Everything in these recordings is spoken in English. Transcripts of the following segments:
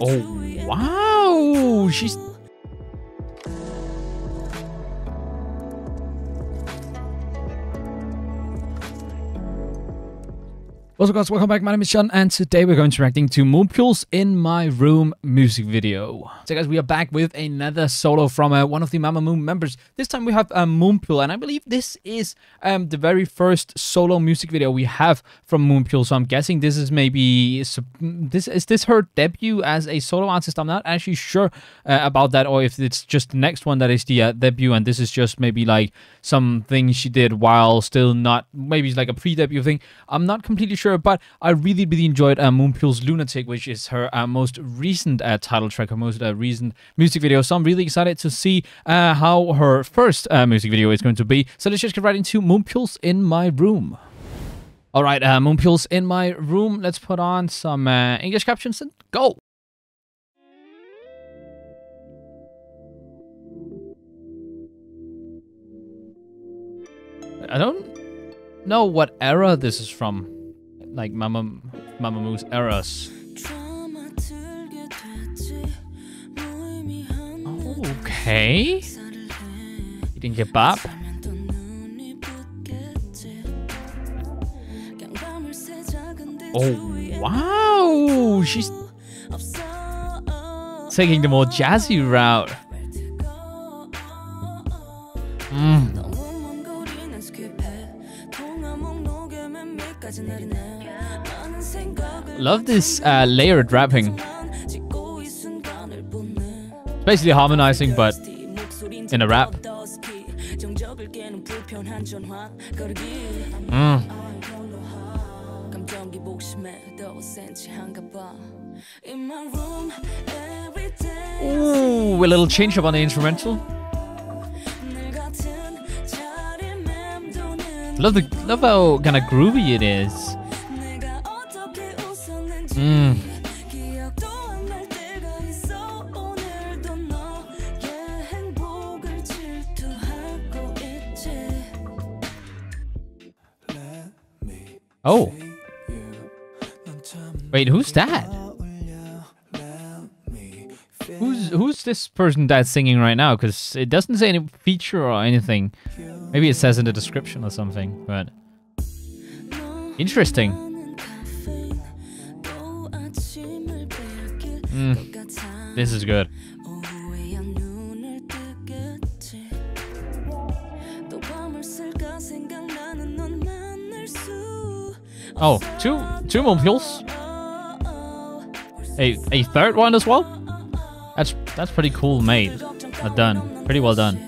Oh, wow. She's What's up guys, welcome back, my name is Shun and today we're going to reacting to Moonbyul's in My Room music video. So guys, we are back with another solo from uh, one of the Mamamoo members. This time we have uh, Moonbyul and I believe this is um, the very first solo music video we have from Moonbyul. So I'm guessing this is maybe, this is this her debut as a solo artist? I'm not actually sure uh, about that or if it's just the next one that is the uh, debut and this is just maybe like something she did while still not, maybe it's like a pre-debut thing. I'm not completely sure sure, but I really, really enjoyed uh, Moonbyul's Lunatic, which is her uh, most recent uh, title track, her most uh, recent music video. So I'm really excited to see uh, how her first uh, music video is going to be. So let's just get right into Moonbyul's in My Room. All right, uh, Moonbyul's in My Room. Let's put on some English captions and go. I don't know what era this is from like Mama Mamamoo's eras. Okay. you didn't kebab. Oh wow, she's taking the more jazzy route. Mm. Love this uh, layered rapping. basically harmonizing, but in a rap. Mm. Ooh, a little change up on the instrumental. Love the love how kind of groovy it is. Oh. Wait, who's that? Who's who's this person that's singing right now? Because it doesn't say any feature or anything. Maybe it says in the description or something, but interesting. Mm, this is good. Oh, two two molecules. A a third one as well. That's that's pretty cool made. Uh, done. Pretty well done.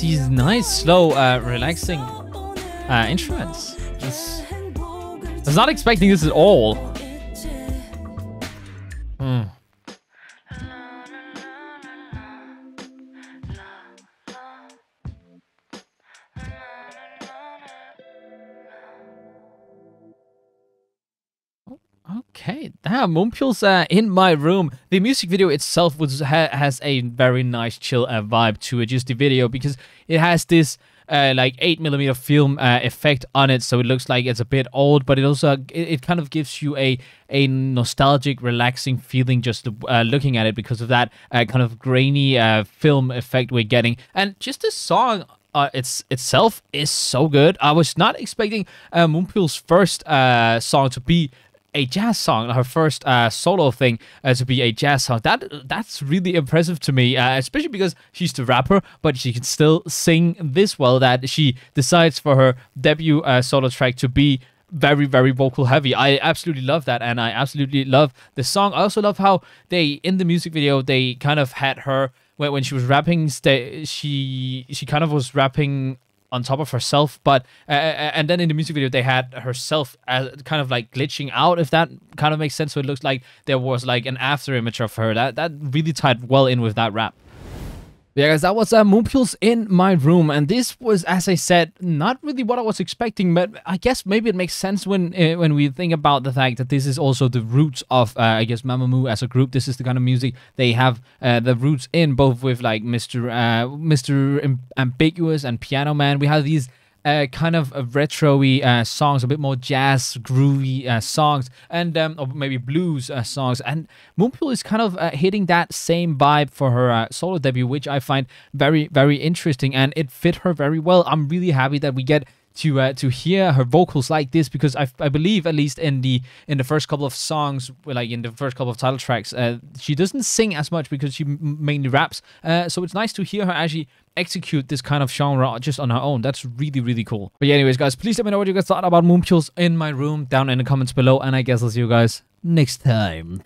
these nice, slow, uh, relaxing uh, instruments. I was not expecting this at all. Hmm. Okay, damn, Moonbyul's uh, in my room. The music video itself was ha has a very nice chill uh, vibe to it, just the video, because it has this uh, like 8 millimeter film uh, effect on it, so it looks like it's a bit old, but it also it, it kind of gives you a a nostalgic, relaxing feeling just uh, looking at it because of that uh, kind of grainy uh, film effect we're getting, and just the song uh, it's itself is so good. I was not expecting uh, first uh, song to be a jazz song, her first uh, solo thing uh, to be a jazz song. That that's really impressive to me, uh, especially because she's the rapper, but she can still sing this well. That she decides for her debut uh, solo track to be very very vocal heavy. I absolutely love that, and I absolutely love the song. I also love how they in the music video they kind of had her when when she was rapping. She she kind of was rapping on top of herself. But uh, and then in the music video they had herself as kind of like glitching out, if that kind of makes sense. So it looks like there was like an after image of her. That that really tied well in with that rap. Yeah, guys, that was uh, Moonbyul's in my room, and this was, as I said, not really what I was expecting, but I guess maybe it makes sense when uh, when we think about the fact that this is also the roots of, uh, I guess, Mamamoo as a group. This is the kind of music they have uh, the roots in, both with like Mr. Uh, Mr. Ambiguous and Piano Man. We have these uh, kind of retro-y uh, songs, a bit more jazz, groovy uh, songs, and um, or maybe blues uh, songs. And Moonbyul's is kind of uh, hitting that same vibe for her uh, solo debut, which I find very, very interesting, and it fit her very well. I'm really happy that we get to uh, to hear her vocals like this because I, I believe at least in the in the first couple of songs like in the first couple of title tracks uh, she doesn't sing as much because she mainly raps. Uh, so it's nice to hear her actually execute this kind of genre just on her own. That's really really cool. But yeah anyways guys please let me know what you guys thought about Moonbyul's in my room down in the comments below. And I guess I'll see you guys next time